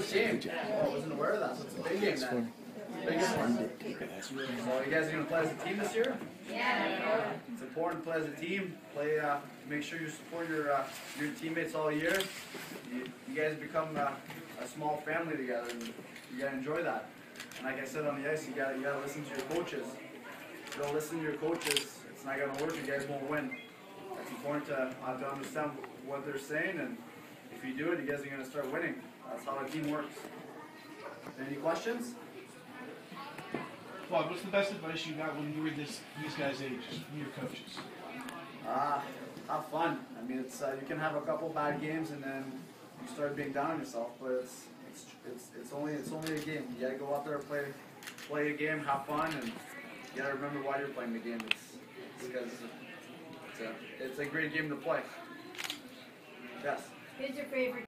first game. Oh, I wasn't aware of that. So it's a big game then. Biggest one. So you guys are gonna play as a team this year? Yeah. It's important to play as a team. Play. Uh, make sure you support your uh, your teammates all year. You, you guys become uh, a small family together, and you gotta enjoy that. And like I said on the ice, you gotta you gotta listen to your coaches. If you don't listen to your coaches, it's not gonna work. You guys won't win. It's important to, uh, to understand what they're saying, and if you do it, you guys are gonna start winning. That's how a team works. Any questions? Claude, what's the best advice you got when you were this these guys' ages from your coaches? Ah, have fun. I mean, it's uh, you can have a couple bad games and then you start being down on yourself, but it's it's it's, it's only it's only a game. You gotta go out there play play a game, have fun, and you gotta remember why you're playing the game. It's, it's because it's a it's a great game to play. Yes. Who's your favorite